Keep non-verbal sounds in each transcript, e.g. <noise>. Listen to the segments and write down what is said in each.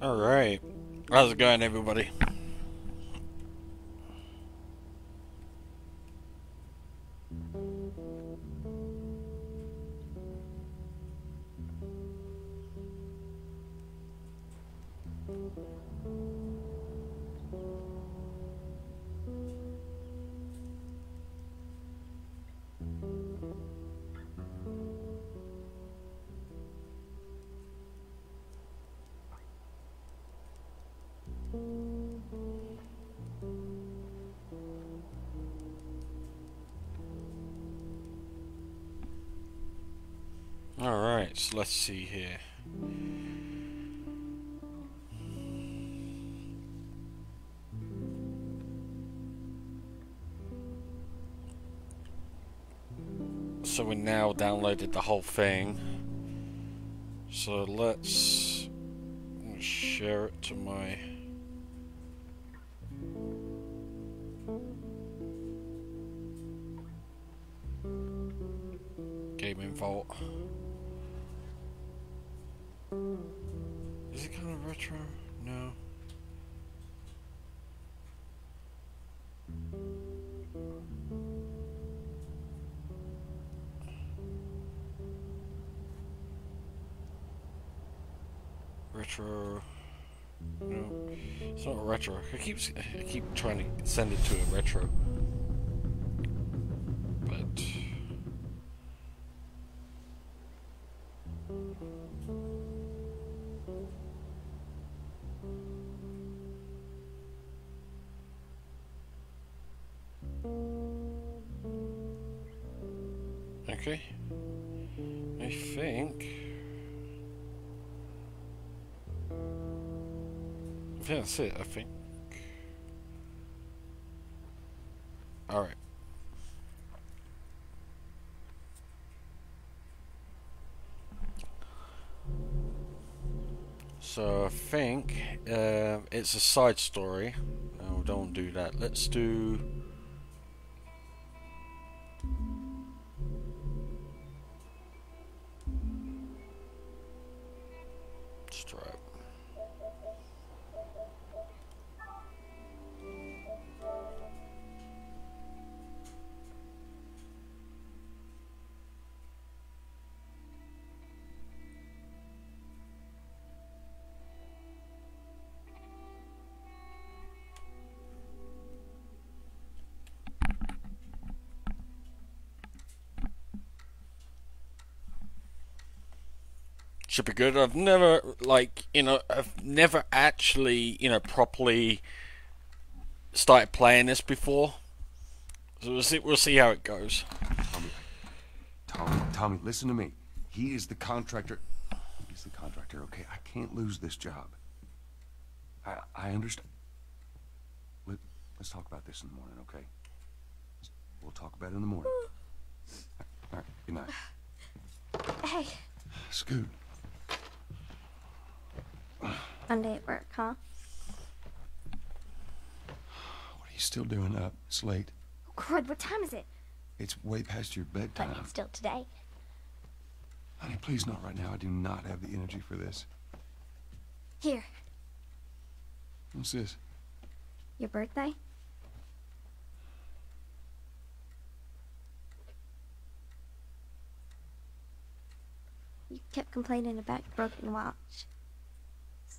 Alright. How's it going, everybody? Let's see here. So we now downloaded the whole thing. So let's share it to my retro. I keep I keep trying to send it to a retro, that's it, I think. Alright. So I think uh, it's a side story. No, don't do that. Let's do... should be good. I've never like you know I've never actually you know properly started playing this before. So we'll see we'll see how it goes. Tommy, Tommy, Tommy, listen to me. He is the contractor. He's the contractor, okay? I can't lose this job. I I understand. Let, let's talk about this in the morning, okay? We'll talk about it in the morning. All right, good night. Hey, Scoot. Monday at work, huh? What are you still doing up? It's late. Oh, crud, what time is it? It's way past your bedtime. But it's still today. Honey, please not right now. I do not have the energy for this. Here, What's this? your birthday? You kept complaining about your broken watch.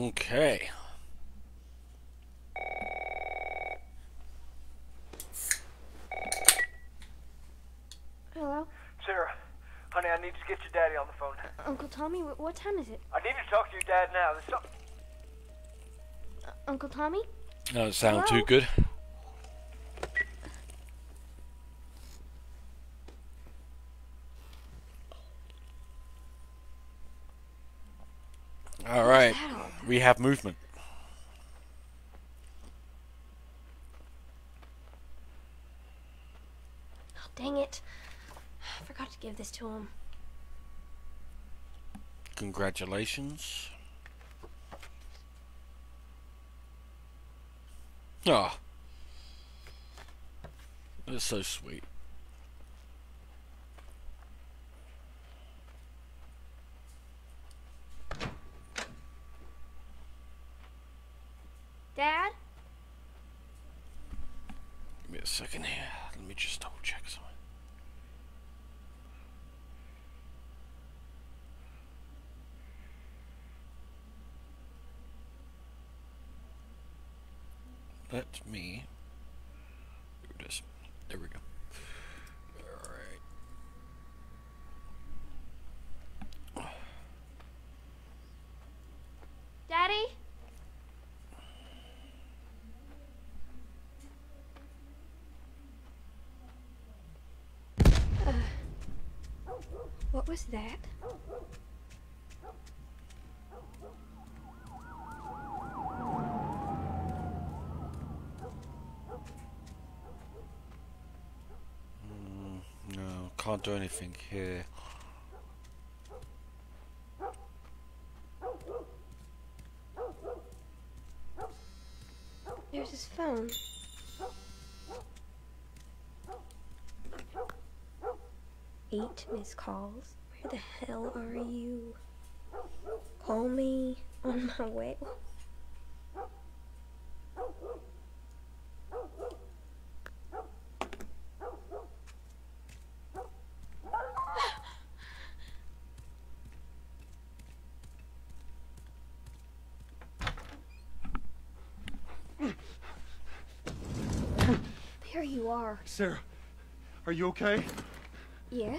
Okay. Hello? Sarah, honey, I need to get your daddy on the phone. Uncle Tommy, what time is it? I need to talk to your dad now. There's something. Uh, Uncle Tommy? Doesn't sound Hello? too good. All right, that all we have movement. Oh, dang it. I forgot to give this to him. Congratulations. Ah. That's so sweet. Dad? Give me here. Let me just double check something. Let me do this. There we go. Alright. Daddy? Uh, what was that? Mm, no, can't do anything here. There's his phone. Eight missed calls. The hell are you? Call me on my way. There you are. Sarah, are you okay? Yeah?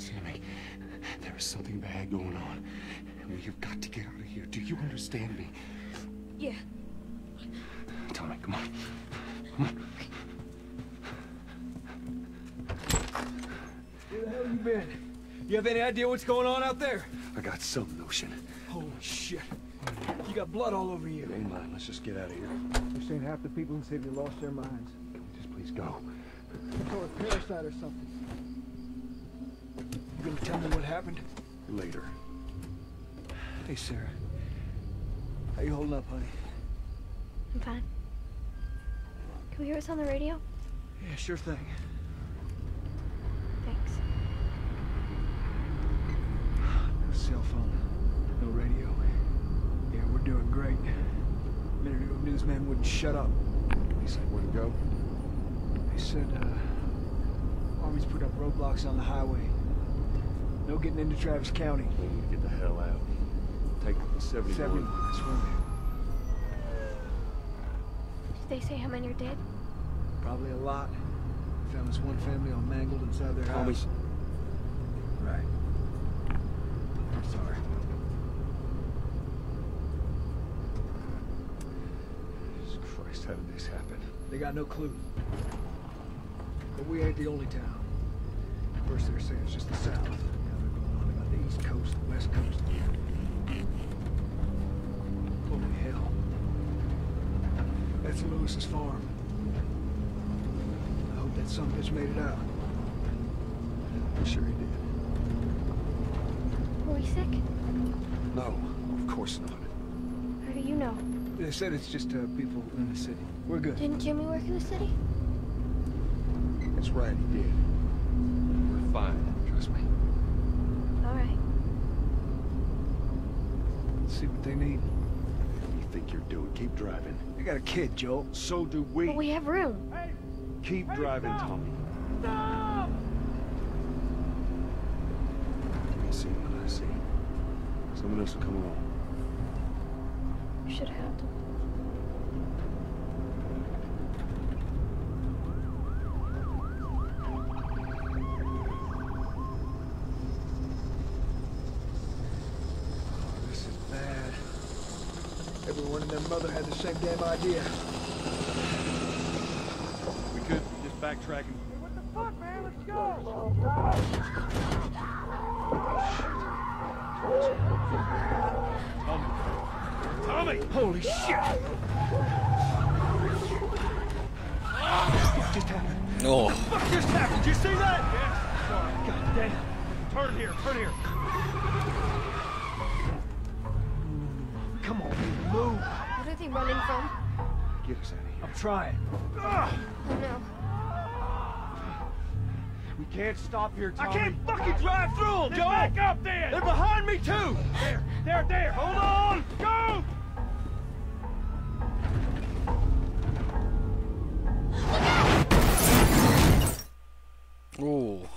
This morning. listen to me. There is something bad going on. And we have got to get out of here. Do you understand me? Yeah. Tommy, come on. Come on. Where the hell you been? You have any idea what's going on out there? I got some notion. Holy shit. You got blood all over you. It ain't mine. Let's just get out of here. You're saying half the people in the city lost their minds. Can we just please go? Some sort of parasite or something. You gonna tell me what happened? Later. Hey, Sarah. How you holding up, honey? I'm fine. Can we hear us on the radio? Yeah, sure thing. Thanks. No cell phone. No radio. Yeah, we're doing great. A minute ago, newsman wouldn't shut up. He said where to go? They said, uh, Army's put up roadblocks on the highway. No getting into Travis County. We need to get the hell out. Take 71. 71, that's where Did they say how many are dead? Probably a lot. Found this one family all mangled inside their Tommy. house. Right. I'm sorry. Jesus Christ, how did this happen? They got no clue. But we ain't the only town. First they were saying it's just the south. Now they're going on about the east coast, the west coast. Holy hell. That's Lewis's farm. I hope that son bitch made it out. I'm sure he did. Were we sick? No, of course not. How do you know? They said it's just uh, people in the city. We're good. Didn't Jimmy work in the city? That's right, he did. We're fine, trust me. All right. Let's see what they need. What do you think you're doing? Keep driving. They got a kid, Joel. So do we. But we have room. Keep driving, Tommy. Stop! I see what I see. Someone else will come along. You should have helped him. Oh, this is bad. Everyone and their mother had the same damn idea. Can't stop here, I can't fucking drive through them, Joel! Back up there! They're behind me, too! There, there, there! Hold on! Go! oh.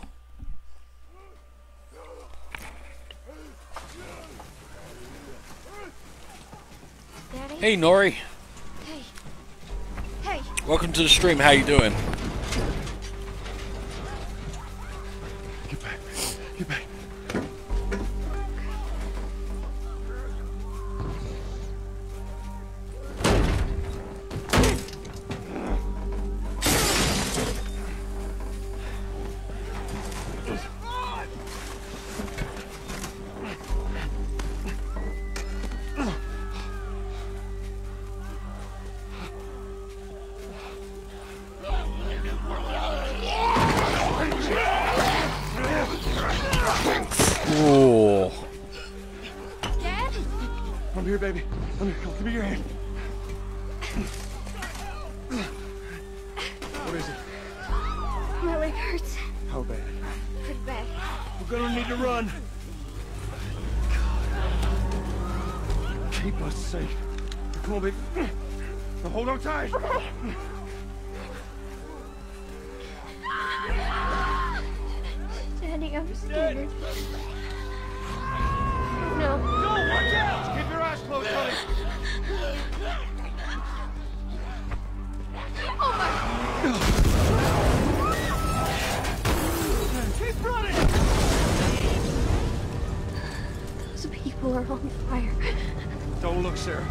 Daddy? Hey, Nori. Hey. Hey. Welcome to the stream. How you doing? Gonna need to run. Keep us safe. Come on, baby. Now hold on tight. Daddy, I'm scared. No. Go, watch out! Keep your eyes closed, honey. On fire. Don't look, Sarah.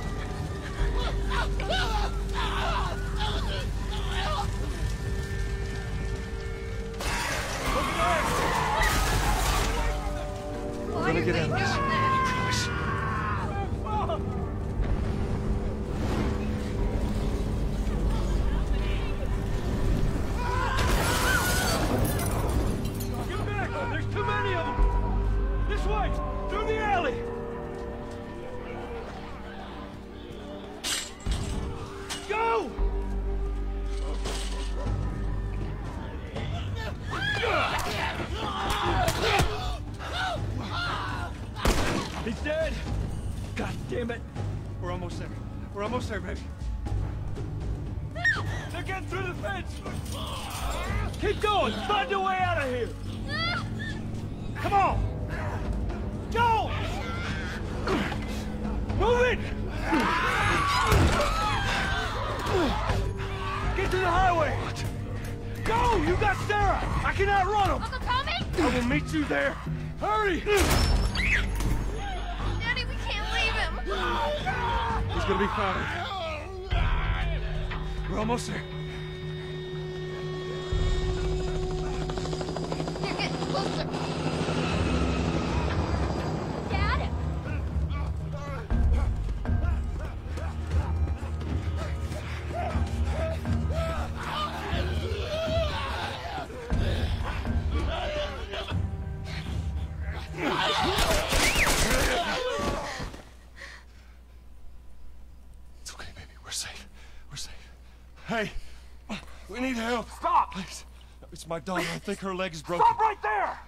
My daughter. I think her leg is broken. Stop right there!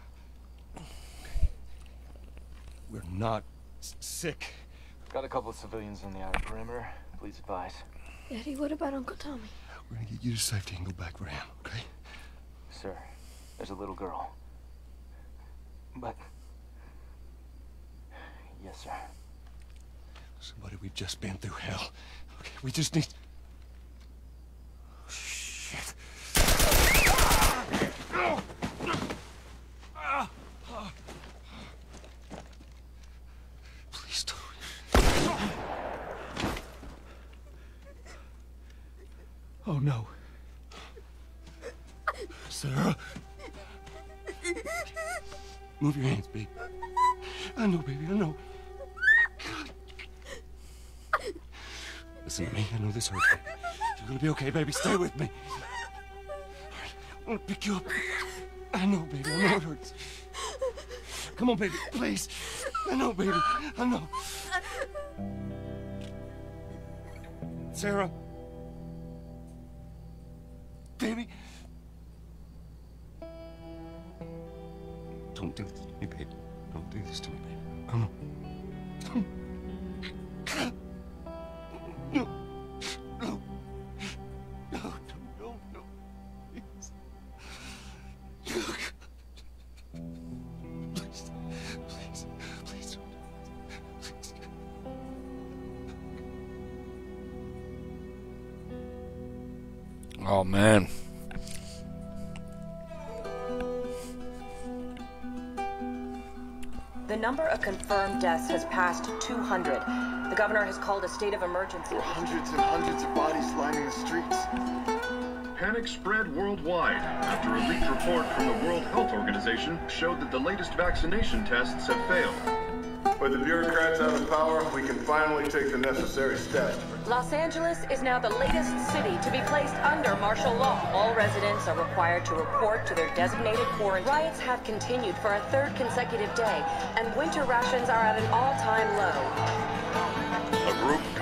We're not sick. Got a couple of civilians on the outer perimeter. Please advise. Daddy, what about Uncle Tommy? We're gonna get you to safety and go back for him, okay? Sir, there's a little girl. But... Yes, sir. Somebody, we've just been through hell. Okay, we just need. I know this hurts. You're gonna be okay, baby. Stay with me. I'm gonna pick you up. I know, baby. I know it hurts. Come on, baby. Please. I know, baby. I know. Sarah. Baby. Don't do this to me, baby. Don't do this to me, baby. Governor has called a state of emergency. There are hundreds and hundreds of bodies lining the streets. Panic spread worldwide after a leaked report from the World Health Organization showed that the latest vaccination tests have failed. With the bureaucrats out of power, we can finally take the necessary steps. Los Angeles is now the latest city to be placed under martial law. All residents are required to report to their designated quarantine. Riots have continued for a third consecutive day, and winter rations are at an all-time low.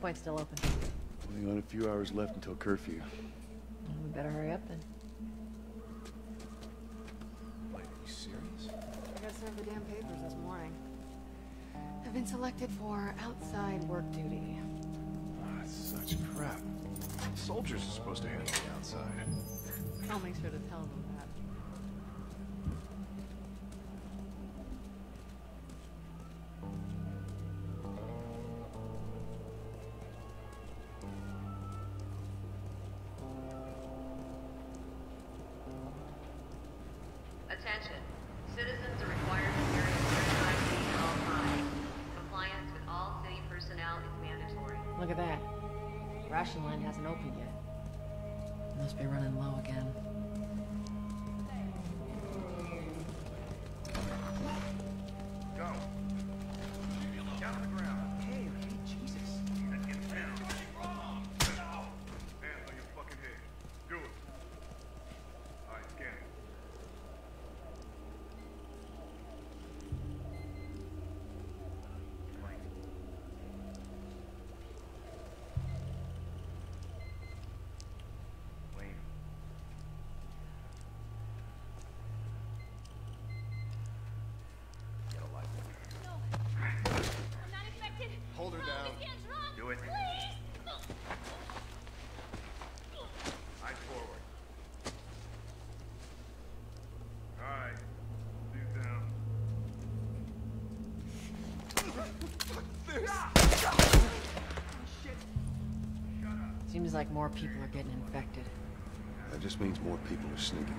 The checkpoint's still open. Only got a few hours left until curfew. Well, we better hurry up then. Wait, are you serious? I got served the damn papers this morning. I've been selected for outside work duty. Ah, that's such crap. Soldiers are supposed to handle the outside. I'll make sure to tell them like more people are getting infected. That just means more people are sneaking.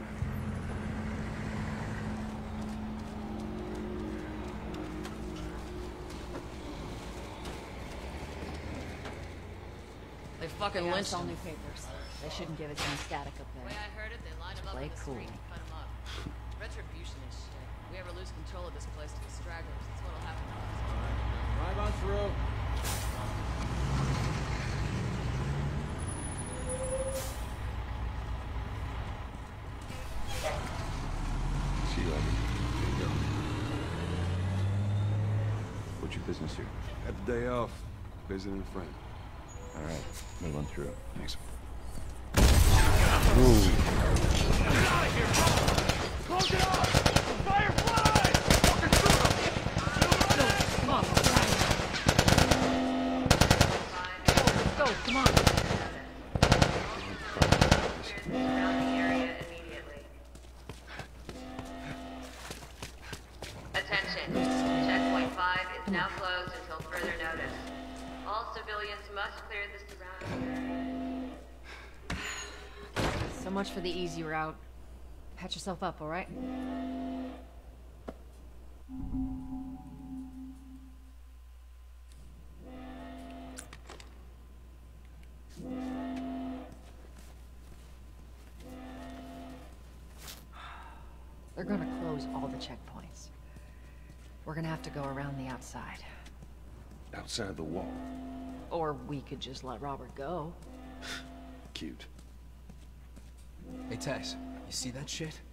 They fucking Yeah, lynched all new new papers. They shouldn't give us any static up there. way I heard it, they lined them up Play in the cool. street and cut them up. Retribution is shit. If we ever lose control of this place to the stragglers, that's what'll happen to us. Drive on through. See you later. There you go. What's your business here? Had the day off. Visiting a friend. All right, move on through. Thanks. Close it off! Firefly! Fucking shoot 'em! Come on. Go, come on. Surround the area immediately. Attention. Checkpoint 5 is now closed until further notice. All civilians must clear the surrounding area. So much for the easy route. Patch yourself up, all right? They're gonna close all the checkpoints. We're gonna have to go around the outside. Outside the wall. Or we could just let Robert go. <sighs> Cute. Hey, Tess, you see that shit?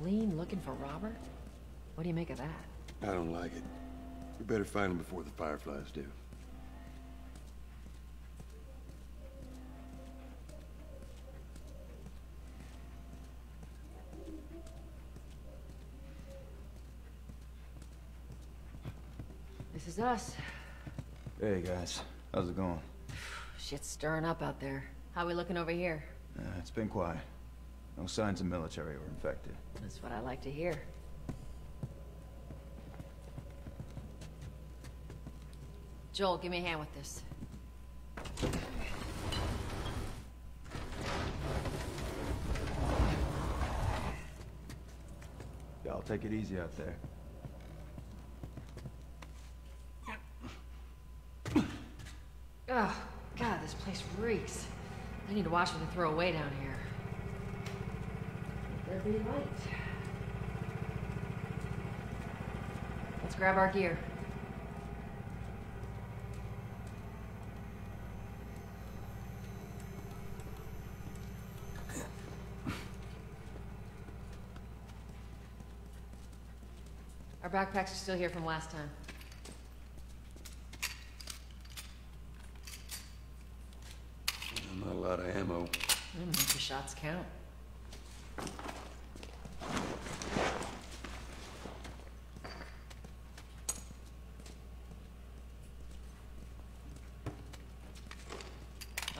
Marlene looking for Robert? What do you make of that? I don't like it. We better find him before the Fireflies do. This is us. Hey guys, how's it going? <sighs> Shit's stirring up out there. How are we looking over here? Uh, it's been quiet. No signs of military or infected. That's what I like to hear. Joel, give me a hand with this. Y'all take it easy out there. Oh, God, this place reeks. I need to watch what they throw away down here. There be light. Let's grab our gear. Our backpacks are still here from last time. Not a lot of ammo. Mm, make your shots count.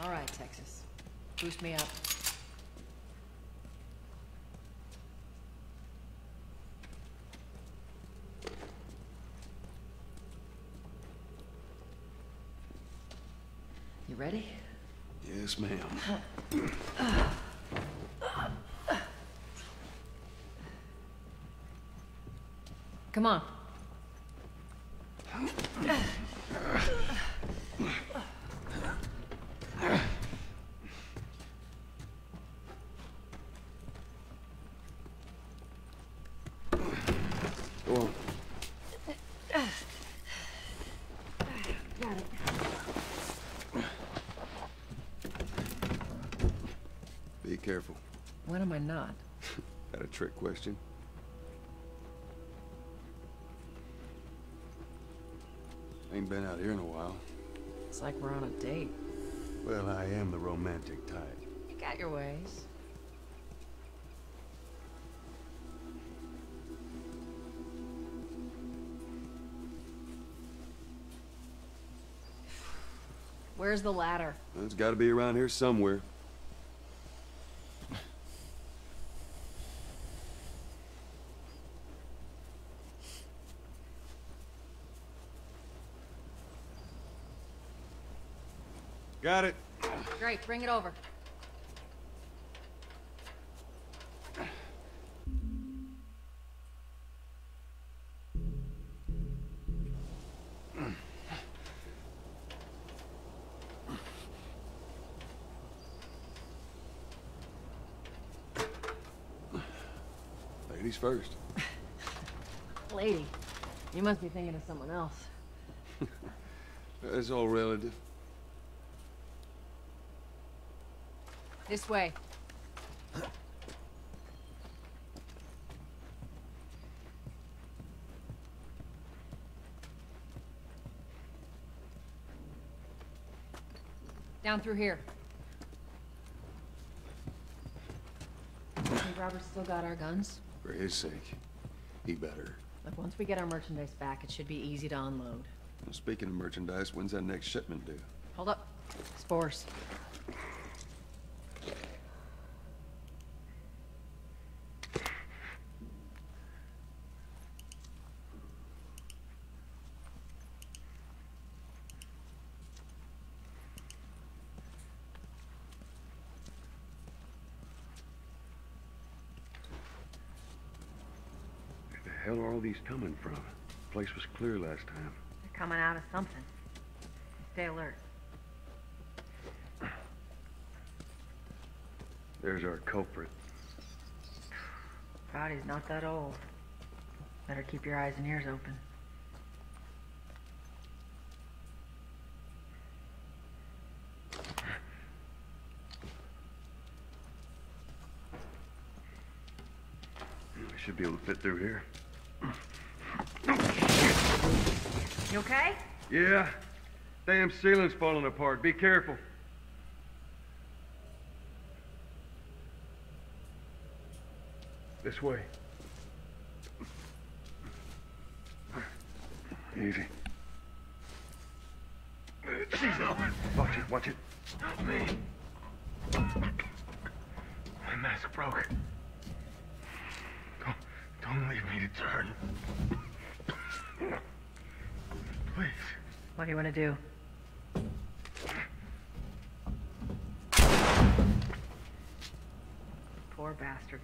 All right, Texas. Me up. You ready? Yes, ma'am. Come on. Go on. Got it. Be careful. When am I not? <laughs> Got a trick question? Ain't been out here in a while. It's like we're on a date. Well, I am the romantic type. You got your ways. Where's the ladder? Well, it's got to be around here somewhere. Got it. Great, bring it over. Ladies first. <laughs> Lady, you must be thinking of someone else. It's all relative. This way. Down through here. Think Robert's still got our guns? For his sake, he better. Look, once we get our merchandise back, it should be easy to unload. Well, speaking of merchandise, when's that next shipment due? Hold up. Spores. These coming from? place was clear last time. They're coming out of something. Stay alert. There's our culprit. Body's not that old. Better keep your eyes and ears open. We should be able to fit through here. You okay? Yeah. Damn ceiling's falling apart. Be careful. This way. Easy. Jesus. Watch it, watch it. damn mask broke. Don't, don't leave me to turn. Please. What do you want to do? Poor bastard.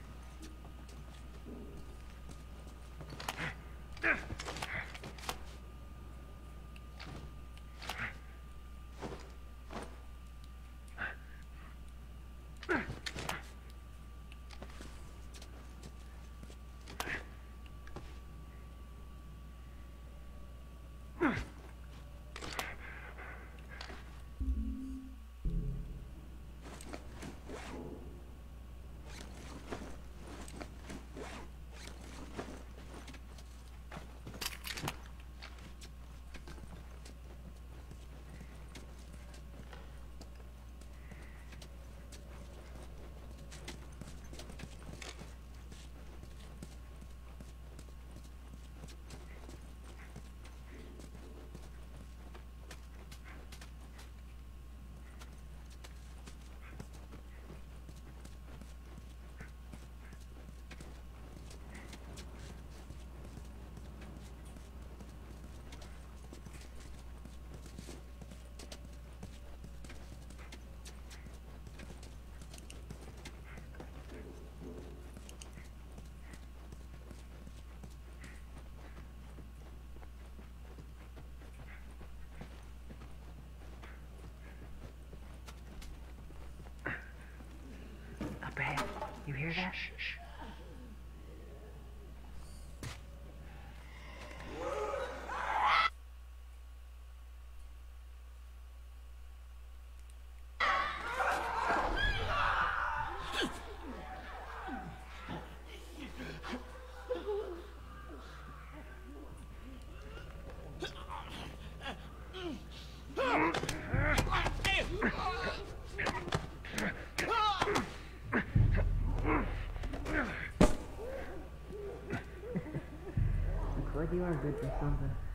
Up ahead. You hear that? You are good for something.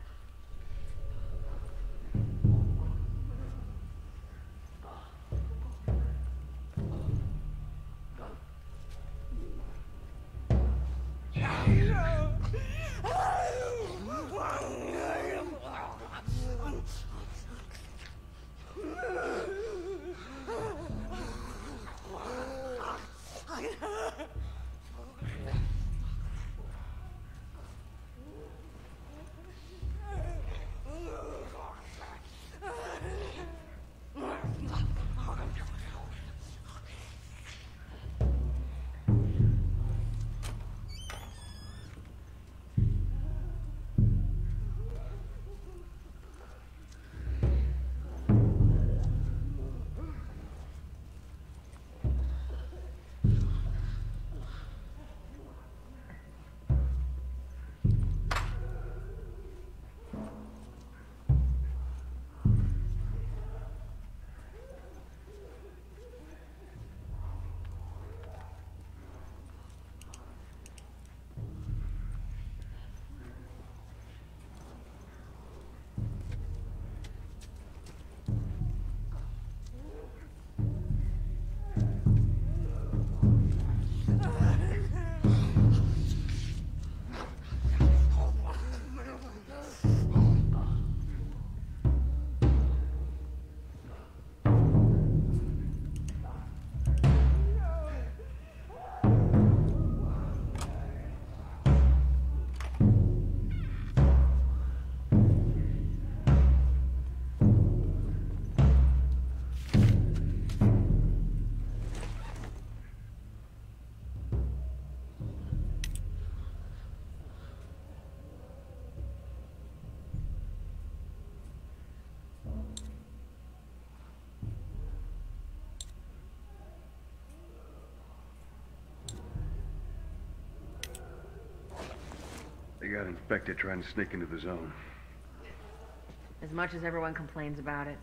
Got infected trying to sneak into the zone. As much as everyone complains about it,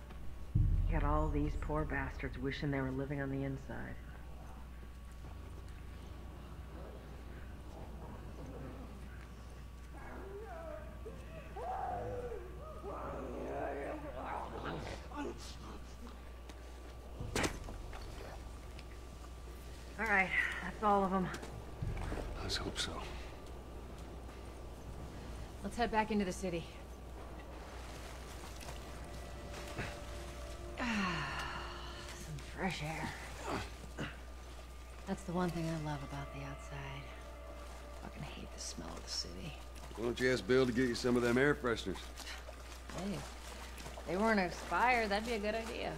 you got all these poor bastards wishing they were living on the inside. All right, that's all of them. Let's hope so. Let's head back into the city. <sighs> Some fresh air. That's the one thing I love about the outside. Fucking hate the smell of the city. Why don't you ask Bill to get you some of them air fresheners? Hey, if they weren't expired, that'd be a good idea.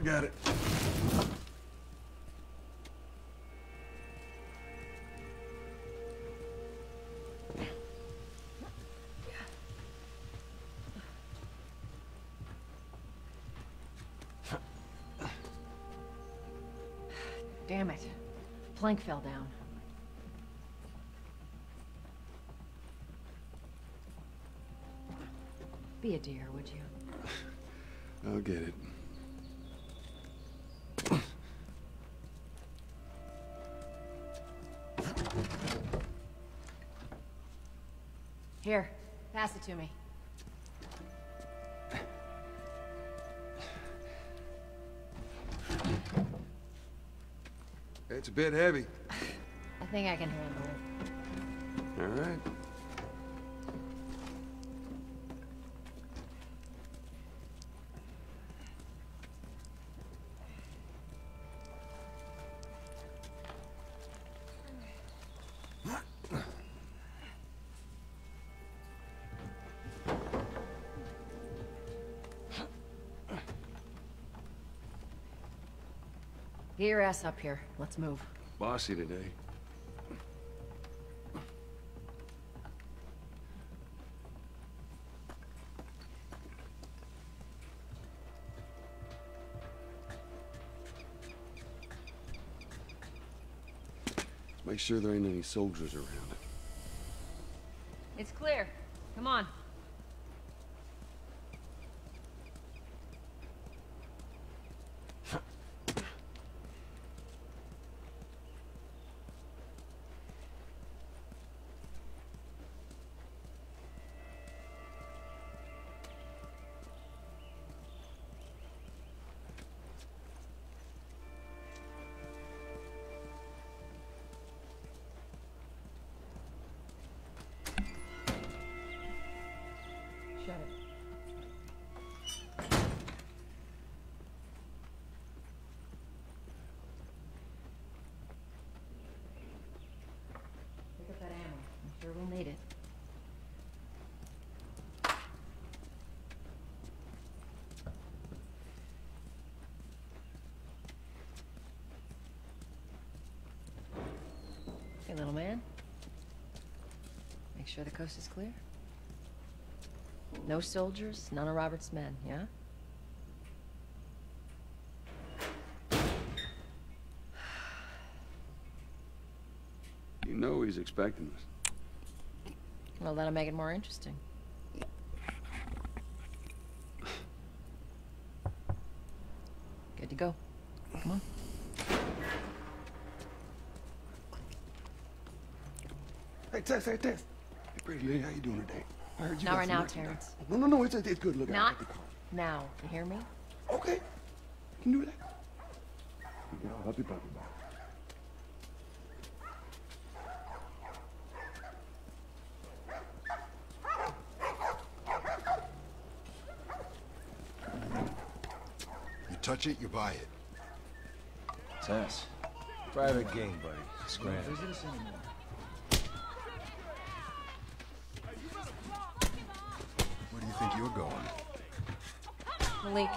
I got it. Damn it. Plank fell down. Be a dear, would you? I'll get it. Here, pass it to me. It's a bit heavy. I think I can handle it. All right. Ass up here. Let's move. Bossy today. Make sure there ain't any soldiers around. Sure the coast is clear. No soldiers, none of Robert's men, yeah? You know he's expecting us. Well, that'll make it more interesting. Good to go. Come on. Hey, Tess, hey, Tess. Hey, pretty lady, how you doing today? I heard you Not got right some now, merchandise. Terrence. No, no, no, it's, it's good. Look, I Not got now. You hear me? Okay. You can do that. Yeah, I'll help you, Bobby. You touch it, you buy it. Tess. Private game, buddy. Scram. Visit us anymore. Where do you think you're going? Malik,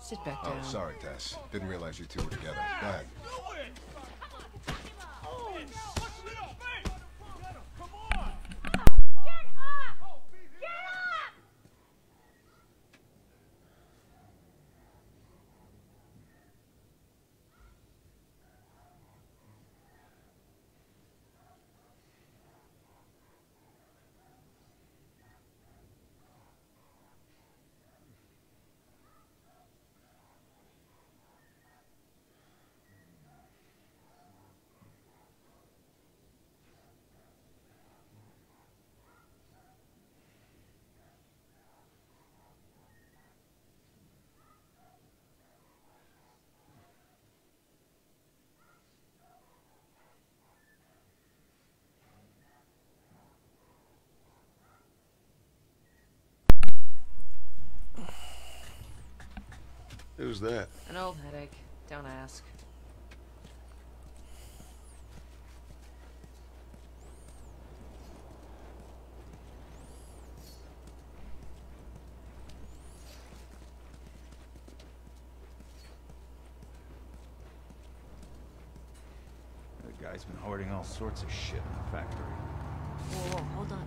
sit back oh, down. Oh, sorry, Tess. Didn't realize you two were together. Go ahead. Who's that? An old headache. Don't ask. The guy's been hoarding all sorts of shit in the factory. Whoa, whoa, hold on.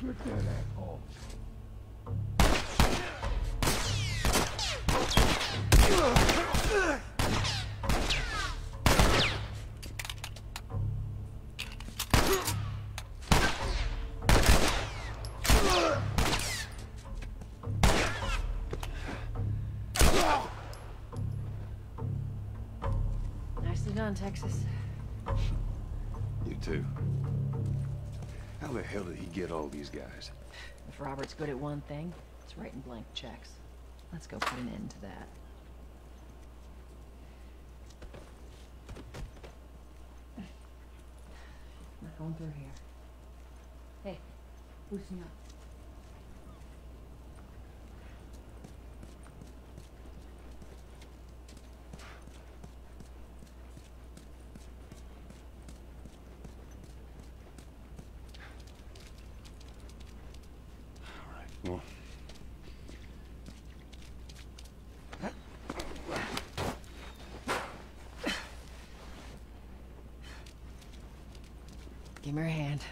That asshole. Nicely done, Texas. You too. How the hell did he get all these guys? If Robert's good at one thing, it's writing blank checks. Let's go put an end to that. Not going through here. Hey, loosen up. Give me your hand.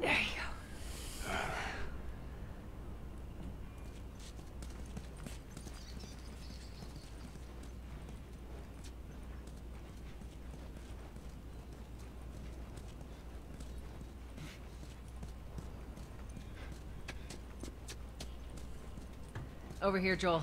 There you go. Over here, Joel.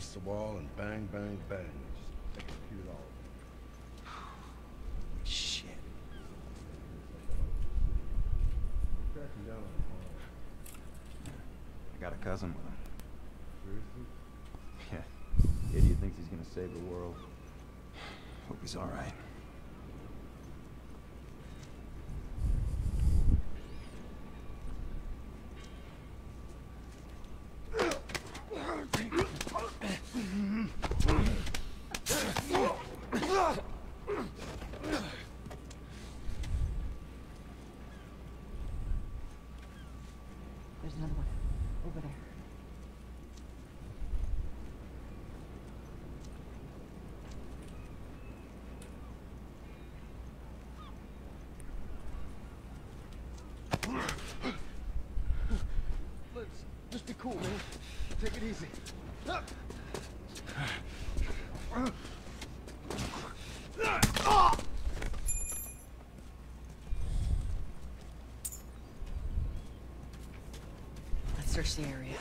against the wall and bang, bang, bang. Just executed all of them. Shit. Cracking down on I got a cousin with him. Seriously? Yeah. Idiot thinks he's gonna save the world. Hope he's alright. There's another one. Over there. Let's cool, man. Take it easy. Let's search the area.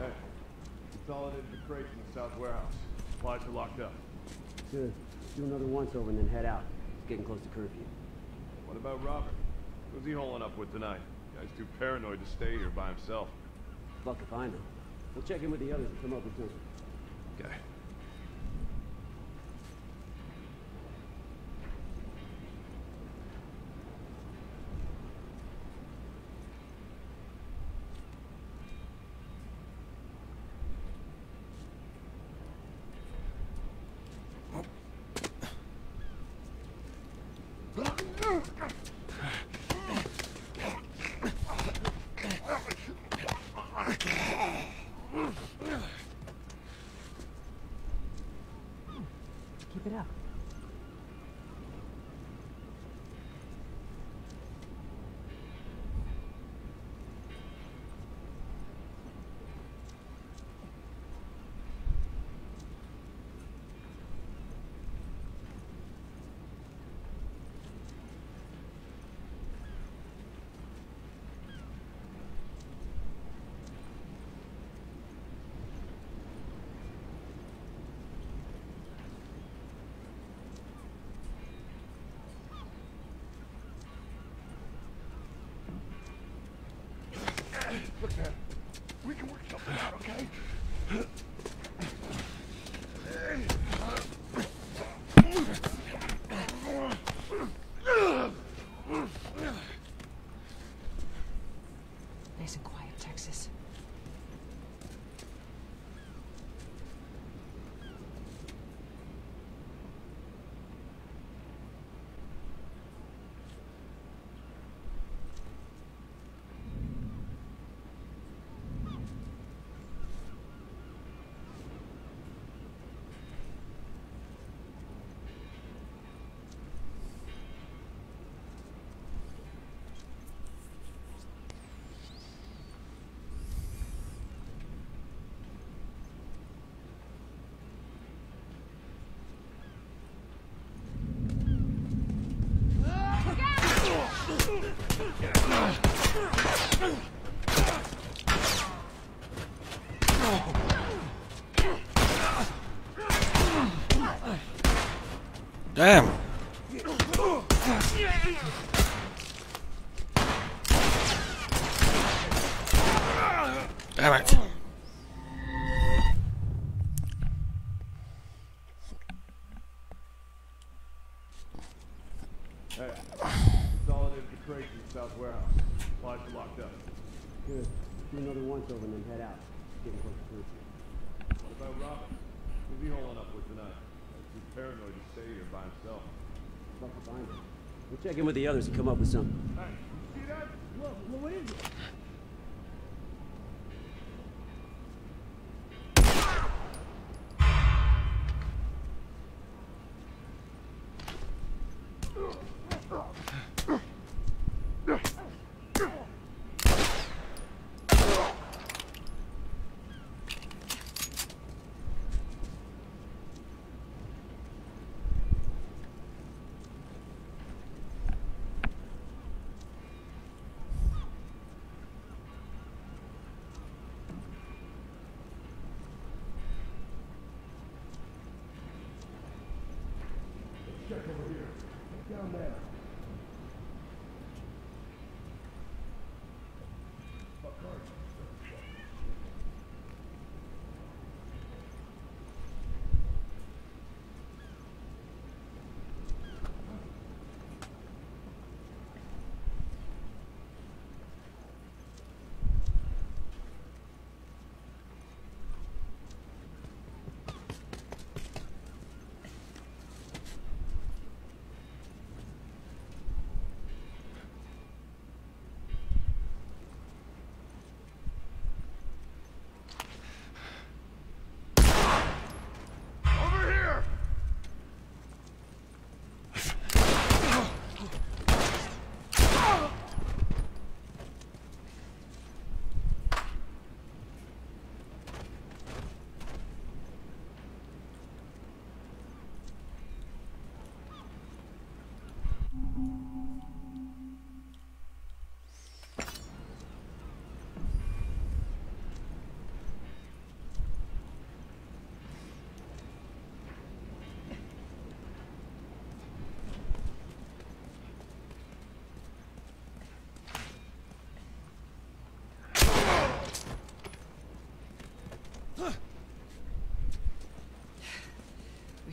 Hey, consolidated the crates in the south warehouse. Supplies are locked up. Good. Do another once over and then head out. It's getting close to curfew. What about Robert? Who's he holing up with tonight? Guy's too paranoid to stay here by himself. Fuck if I know. We'll check in with the others and come up with something. Look, man. We can work something out, okay? Nice and quiet, Texas. Damn. Damn it. Hey, consolidated the crates in the south warehouse. Supplies are locked up. Good. Do another once over and then head out. It's getting close to curfew. What about Robert? Who's he holing up with tonight? Guy's too paranoid to stay here by himself. luck to find it. We'll check in with the others and come up with something.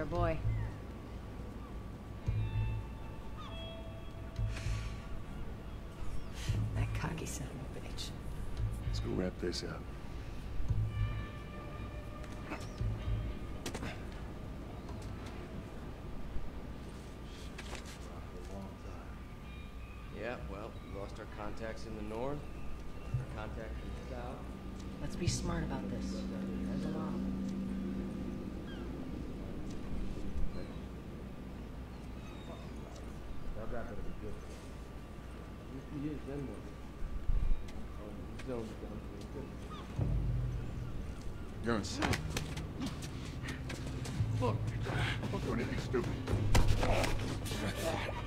Our boy. That cocky son of a bitch. Let's go wrap this up. Yeah, well, we lost our contacts in the north, our contact in the south. Let's be smart about this. There's a lot. That rap better be good. He is, then what? Oh, he's zoned down for good. You're insane. Look, don't do anything stupid. <laughs>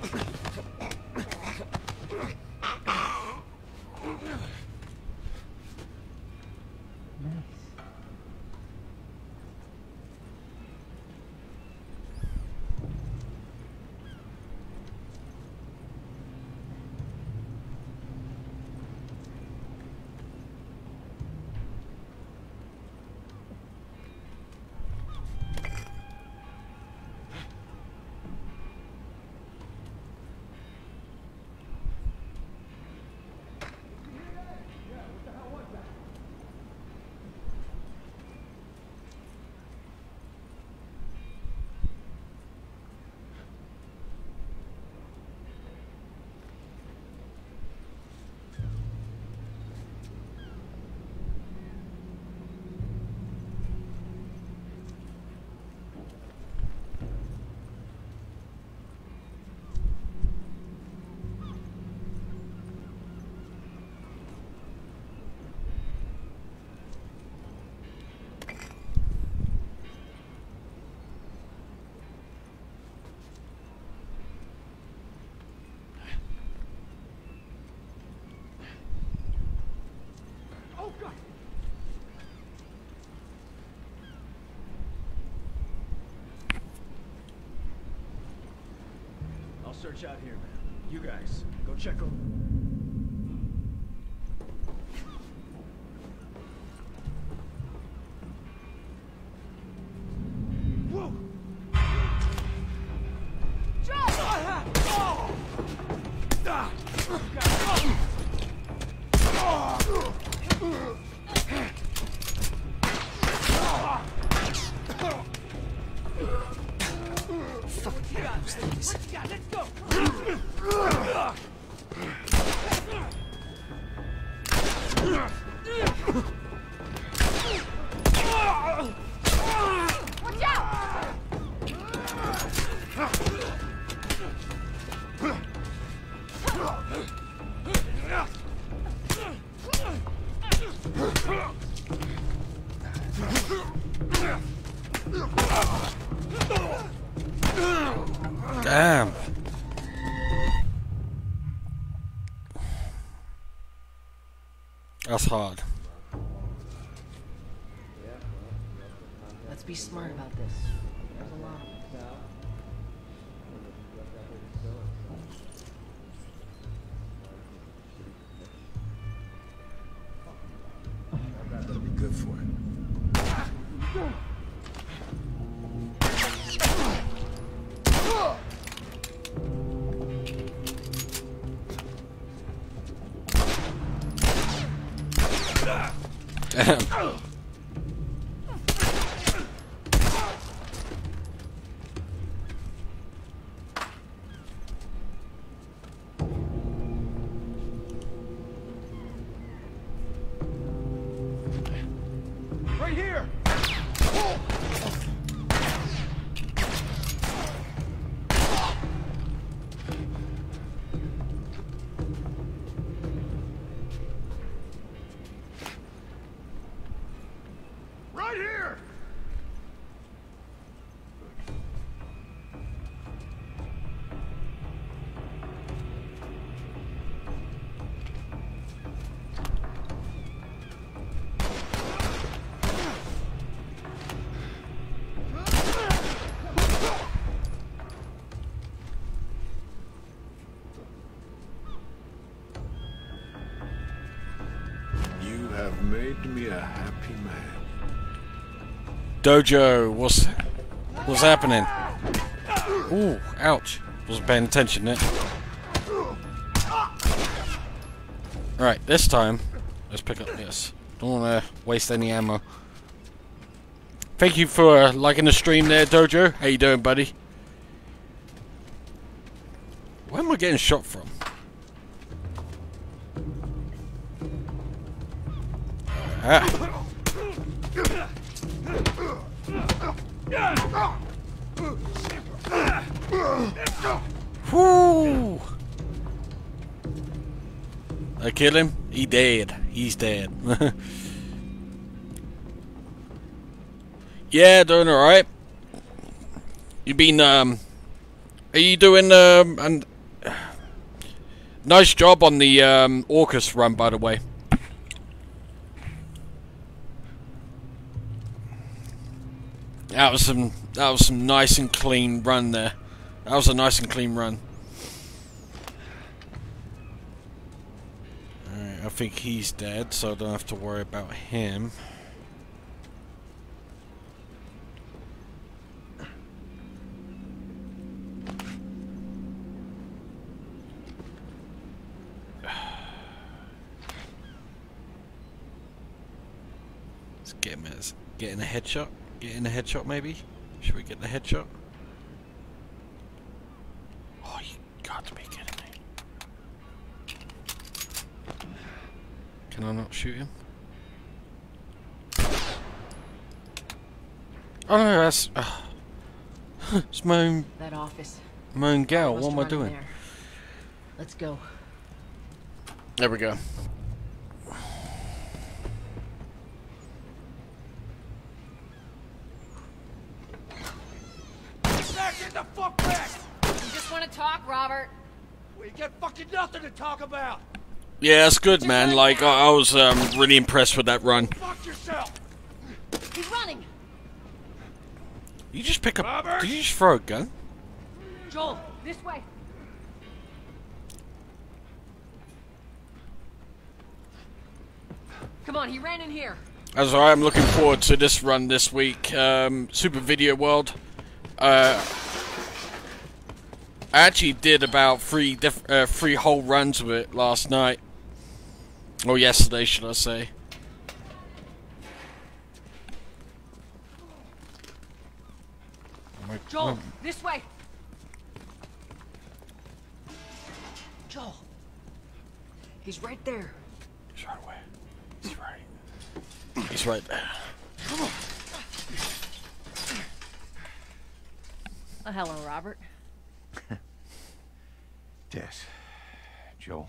search out here, man. You guys, go check over. That's damn. Dojo, what's what's happening? Ooh, ouch. Wasn't paying attention there. Alright, this time, let's pick up this. Don't want to waste any ammo. Thank you for uh, liking the stream there, Dojo. How you doing, buddy? Where am I getting shot from? Ah. Kill him? He dead. He's dead. <laughs> yeah, doing alright. You been, um... Are you doing, um... And, <sighs> nice job on the, um, Orcus run, by the way. That was some, that was some nice and clean run there. That was a nice and clean run. Alright, I think he's dead, so I don't have to worry about him. Let's get him as getting a headshot. Getting a headshot maybe? Should we get the headshot? Oh, you got to be kidding me. Can I not shoot him? Oh no, that's... Uh, <laughs> it's my own... That office. My own gal, what am I doing? there. Let's go. There we go. Back in the fuck back! You just want to talk, Robert? We got fucking nothing to talk about! Yeah, it's good, man. Like, I, I was um, really impressed with that run. He's running. You just pick up. Did you just throw a gun? Joel, this way. Come on, he ran in here. As I am looking forward to this run this week, um, Super Video World. Uh, I actually did about three diff uh, three whole runs of it last night or yesterday, should I say? Joel, this way. Joel. He's right there. He's right away. He's right. He's right there. Come on. Oh, hello, Robert. <laughs> Tess. Joel.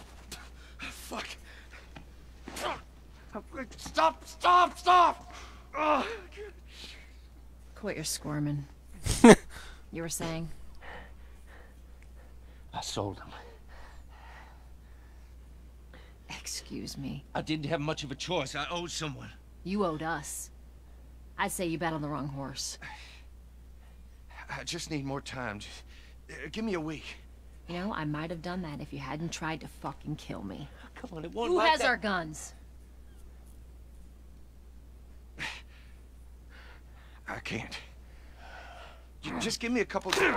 Fuck. Stop! Stop! Stop! Ugh. Quit your squirming. <laughs> you were saying? I sold them. Excuse me. I didn't have much of a choice. I owed someone. You owed us. I'd say you bet on the wrong horse. <sighs> I just need more time. Just, uh, give me a week. You know, I might have done that if you hadn't tried to fucking kill me. Come on, it won't Who like has that. our guns? I can't. J- Just give me a couple days.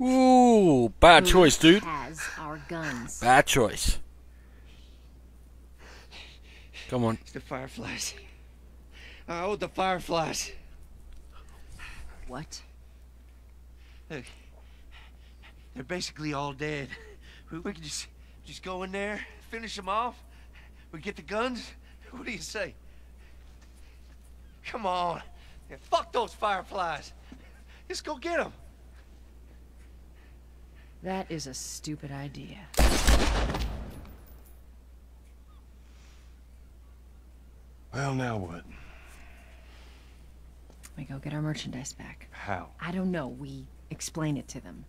Ooh, bad Who choice, dude. Has our guns. Bad choice. Come on. It's the Fireflies. I owed the Fireflies. What? Look, they're basically all dead. <laughs> We, we could just, just go in there, finish them off. We get the guns. <laughs> What do you say? Come on. Yeah, fuck those Fireflies. <laughs> Let's go get them. That is a stupid idea. Well, now what? We go get our merchandise back. How? I don't know. We explain it to them.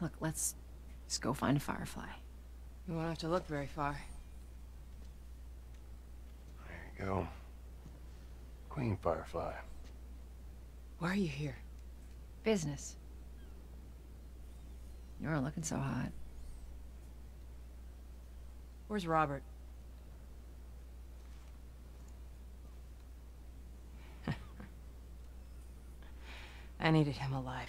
Look, let's just go find a firefly. You won't have to look very far. There you go. Queen Firefly. Why are you here? Business. You aren't looking so hot. Where's Robert? <laughs> I needed him alive.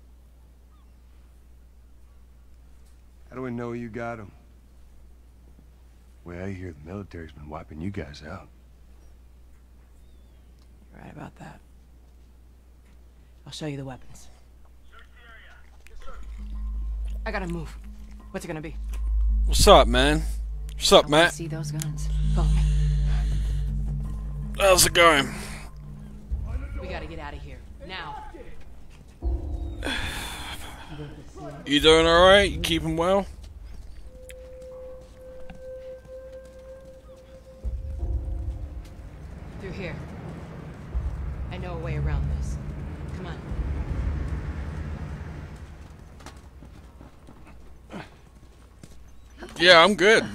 How do we know you got them? Well, I hear the military's been wiping you guys out. You're right about that. I'll show you the weapons. I gotta move. What's it gonna be? What's up, man? What's up, I Matt? See those guns. Follow me. How's it going? We gotta get out of here. Now. You doing alright? You keeping well? Through here. I know a way around this. Come on. Yeah, I'm good.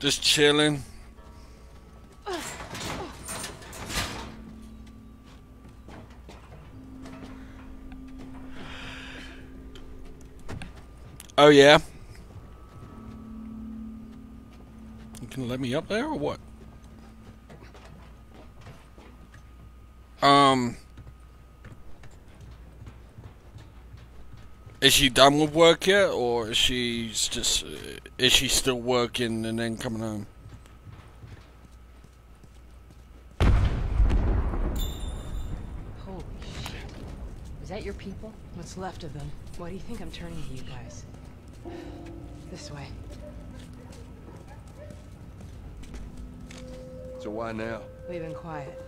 Just chilling. Yeah. You can let me up there or what? Um Is she done with work yet, or is she just uh, is she still working and then coming home? Holy shit. Is that your people? What's left of them? Why do you think I'm turning to you guys? This way. So why now? We've been quiet.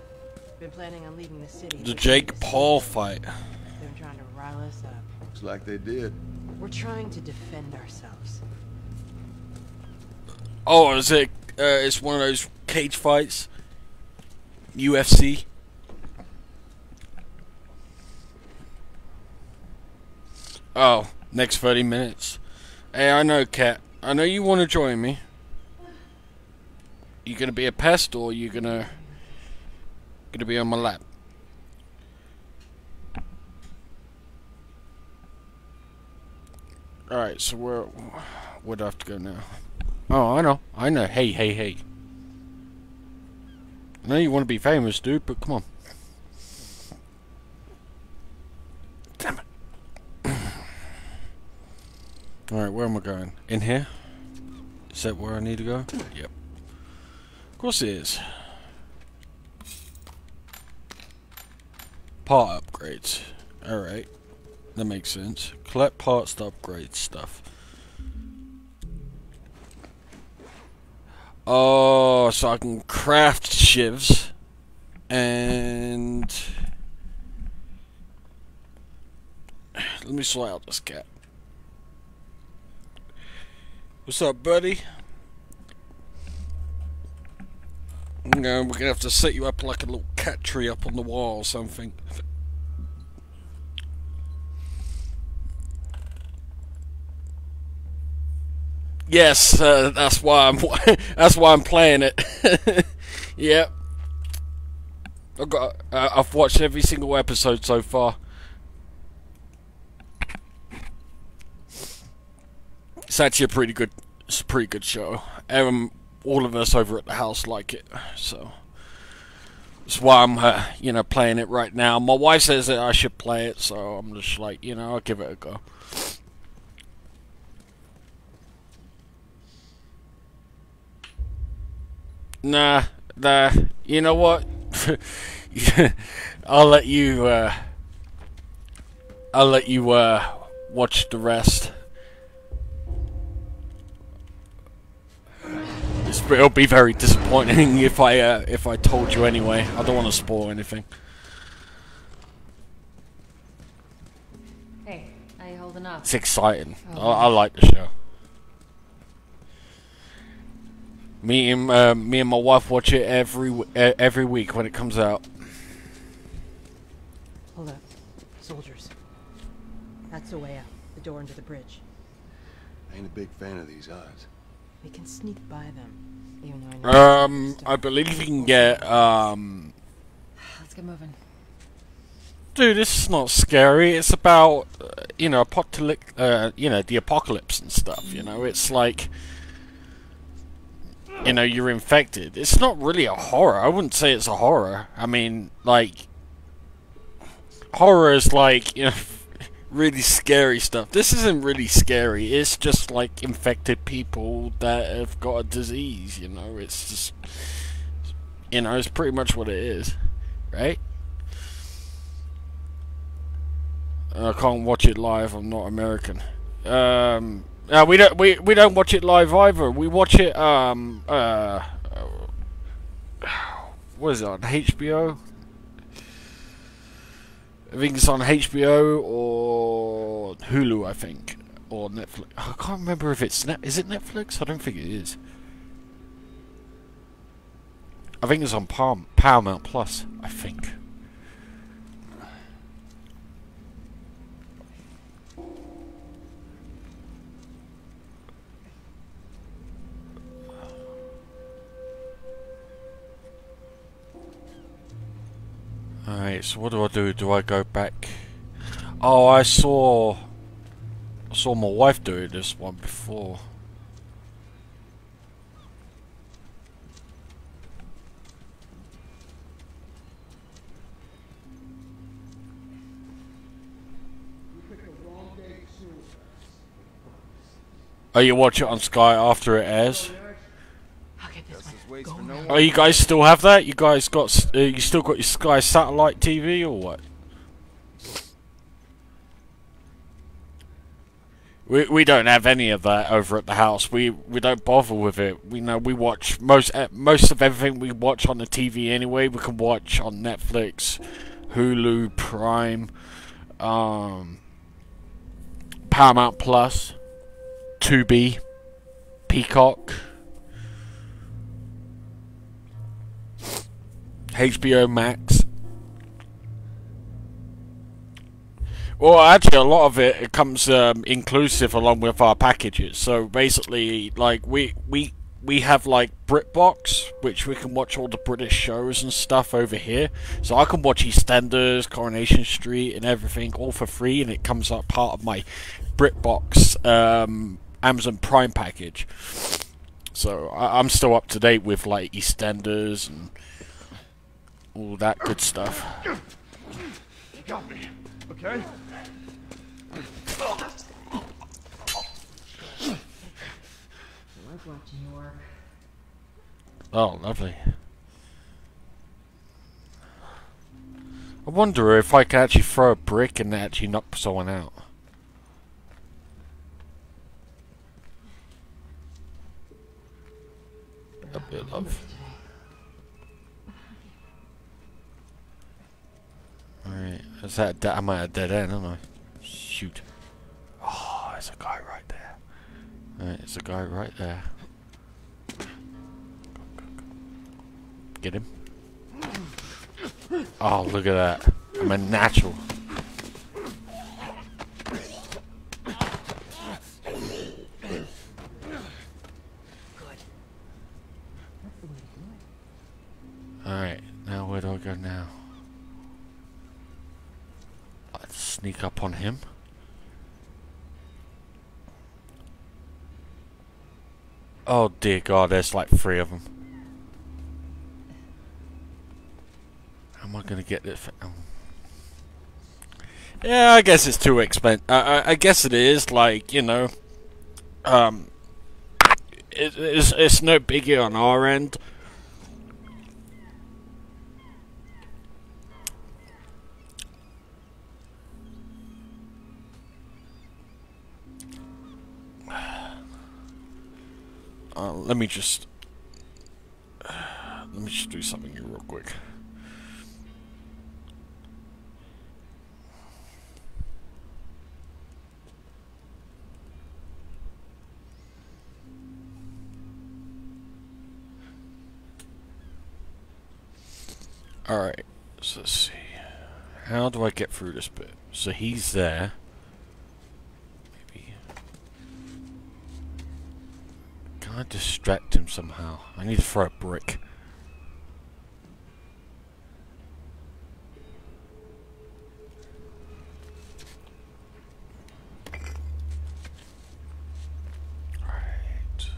Been planning on leaving the city. The Jake Paul fight. They're trying to rile us up. Looks like they did. We're trying to defend ourselves. Oh, is it? Uh, it's one of those cage fights. UFC. Oh, next thirty minutes. Hey, I know, Cat. I know you want to join me. You gonna be a pest, or you gonna gonna be on my lap? All right, so where do I have to go now? Oh, I know, I know. Hey, hey, hey. I know you want to be famous, dude, but come on. Alright, where am I going? In here? Is that where I need to go? Yep. Of course it is. Part upgrades. Alright. That makes sense. Collect parts to upgrade stuff. Oh, so I can craft shivs and let me sort out this cat. What's up, buddy? No, we're gonna have to set you up like a little cat tree up on the wall or something. Yes, uh, that's why I'm. <laughs> that's why I'm playing it. <laughs> yep. I've got. Uh, I've watched every single episode so far. It's actually a pretty good. It's a pretty good show. Um, all of us over at the house like it, so that's why I'm, uh, you know, playing it right now. My wife says that I should play it, so I'm just like, you know, I'll give it a go. Nah, nah. You know what? <laughs> I'll let you. Uh, I'll let you uh, watch the rest. It'll be very disappointing if I uh, if I told you anyway. I don't want to spoil anything. Hey, how you holding up? It's exciting. I, Oh. I like the show. Me and uh, me and my wife watch it every uh, every week when it comes out. Hold up. Soldiers. That's the way out. The door into the bridge. I ain't a big fan of these odds. We can sneak by them. Even though I Um, I believe you can get um. Let's get moving. Dude, this is not scary. It's about uh, you know apocalyptic, uh, you know the apocalypse and stuff. You know, it's like you know you're infected. It's not really a horror. I wouldn't say it's a horror. I mean, like horror is like you know really scary stuff. This isn't really scary. It's just like infected people that have got a disease. You know, it's just you know it's pretty much what it is, right? I can't watch it live. I'm not American. Um, no, we don't. We we don't watch it live either. We watch it. Um, uh, what is it on HBO? I think it's on HBO or Hulu. I think or Netflix. I can't remember if it's net. Is it Netflix? I don't think it is. I think it's on Palm, Paramount Plus. I think. So what do I do? Do I go back? Oh, I saw... I saw my wife do this one before. Oh, you watch it on Sky after it airs. No Oh, you guys still have that? You guys got uh, you still got your Sky satellite TV or what? We we don't have any of that over at the house. We we don't bother with it. We know we watch most uh, most of everything we watch on the TV anyway. We can watch on Netflix, Hulu, Prime, um, Paramount Plus, Tubi, Peacock. HBO Max. Well, actually, a lot of it, it comes um, inclusive along with our packages. So basically, like we we we have like BritBox, which we can watch all the British shows and stuff over here. So I can watch EastEnders, Coronation Street, and everything all for free, and it comes up part of my BritBox um, Amazon Prime package. So I, I'm still up to date with like EastEnders and all that good stuff. You got me, okay? I like watching you work. Oh, lovely. I wonder if I could actually throw a brick and actually knock someone out. A bit of. Alright, is that I'm at a dead end, am I? Shoot. Oh, there's a guy right there. Alright, there's a guy right there. Get him. Oh, look at that. I'm a natural. Alright, now where do I go now? Sneak up on him. Oh dear god, there's like three of them. How am I gonna get this? Oh. Yeah, I guess it's too expensive. I, I, I guess it is. Like you know, um, it, it's it's no biggie on our end. Uh, let me just <sighs> let me just do something here real quick. Alright, so let's see. How do I get through this bit? So he's there. Maybe. Can I distract him somehow? I need to throw a brick. Right.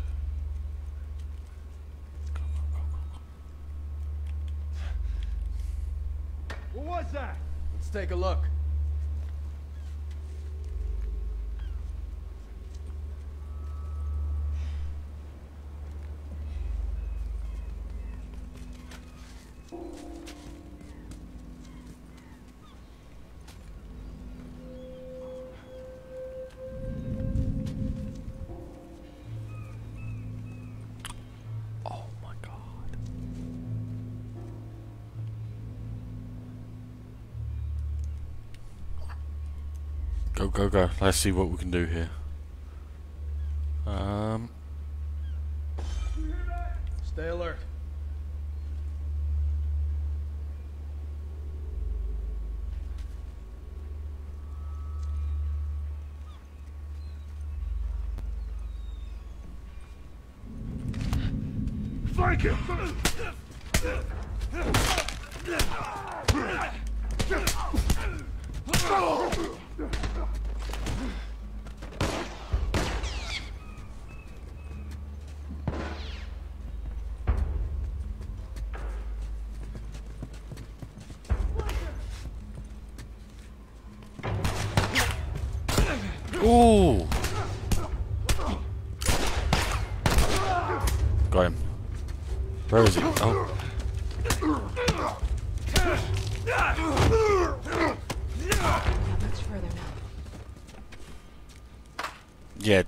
What was that? Let's take a look. Go. Let's see what we can do here.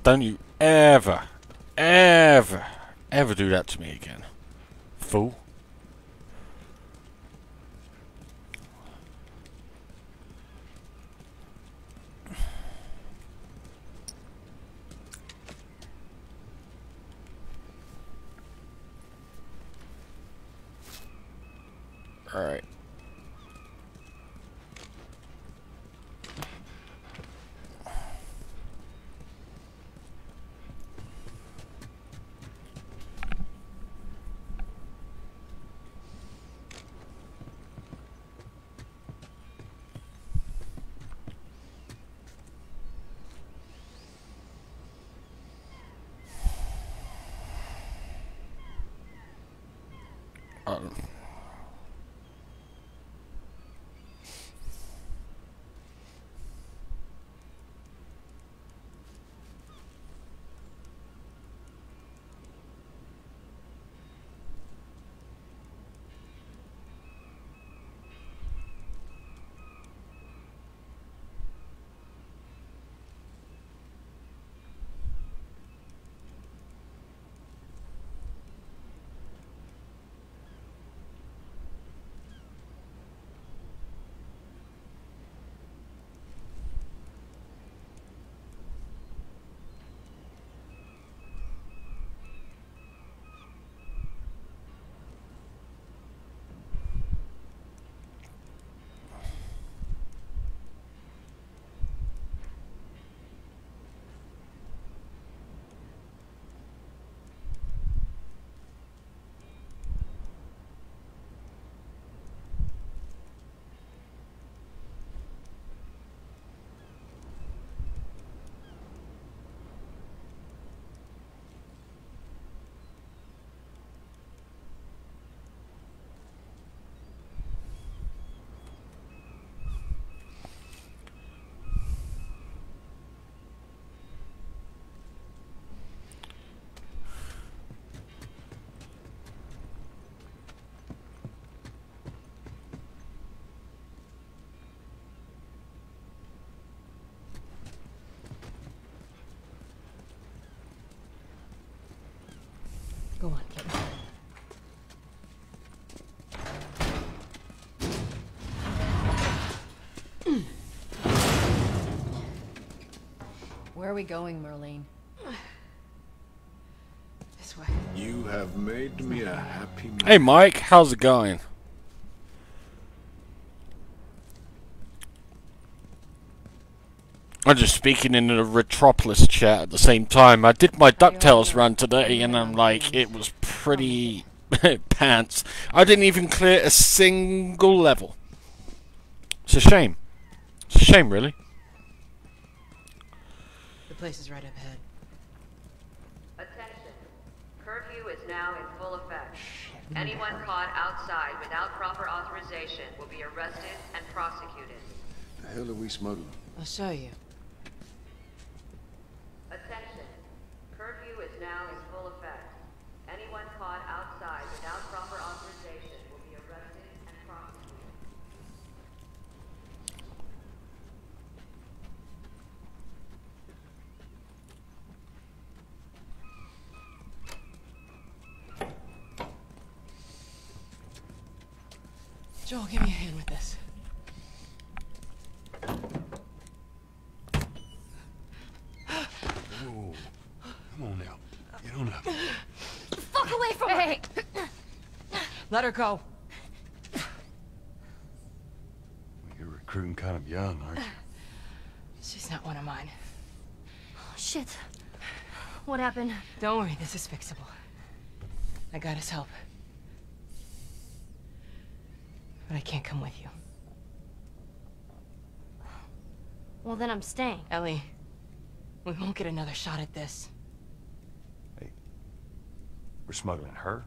Don't you ever, ever, ever do that to me again. Fool. Go on, kid. Where are we going, Marlene? This way. You have made me a happy man. Hey Mike, how's it going? I'm just speaking in a Retropolis chat at the same time. I did my DuckTales run today and I'm like, it was pretty <laughs> pants. I didn't even clear a single level. It's a shame. It's a shame, really. The place is right up ahead. Attention. Curfew is now in full effect. Anyone caught outside without proper authorization will be arrested and prosecuted. The hell are we smuggling? I'll show you. Attention. Curfew is now in full effect. Anyone caught outside without proper authorization will be arrested and prosecuted. Joel, give me a hand with this. Whoa. Come on now. Get on up. Fuck away from Hey! Let her go. You're recruiting kind of young, aren't you? She's not one of mine. Oh, shit. What happened? Don't worry, this is fixable. I got his help. But I can't come with you. Well, then I'm staying. Ellie, we won't get another shot at this. Hey, we're smuggling her?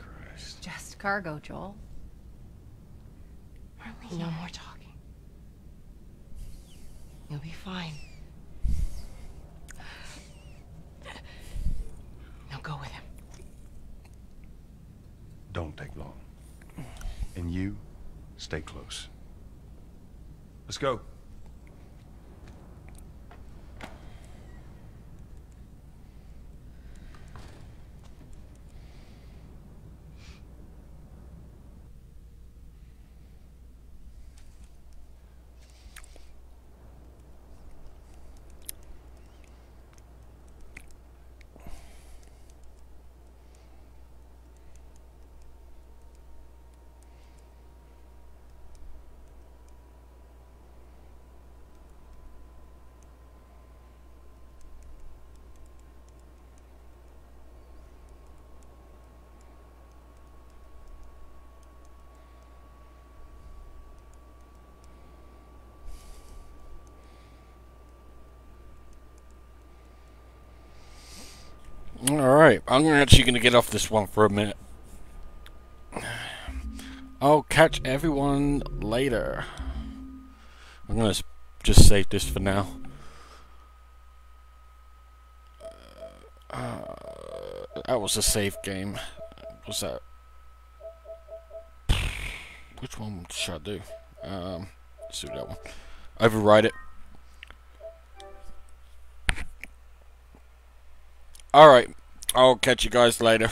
Just cargo, Joel. No more talking. You'll be fine. Now go with him. Don't take long. And you, stay close. Let's go. I'm actually going to get off this one for a minute. I'll catch everyone later. I'm going to just save this for now. Uh, that was a safe game. What's that? Which one should I do? Um, let's do that one. Override it. Alright, I'll catch you guys later.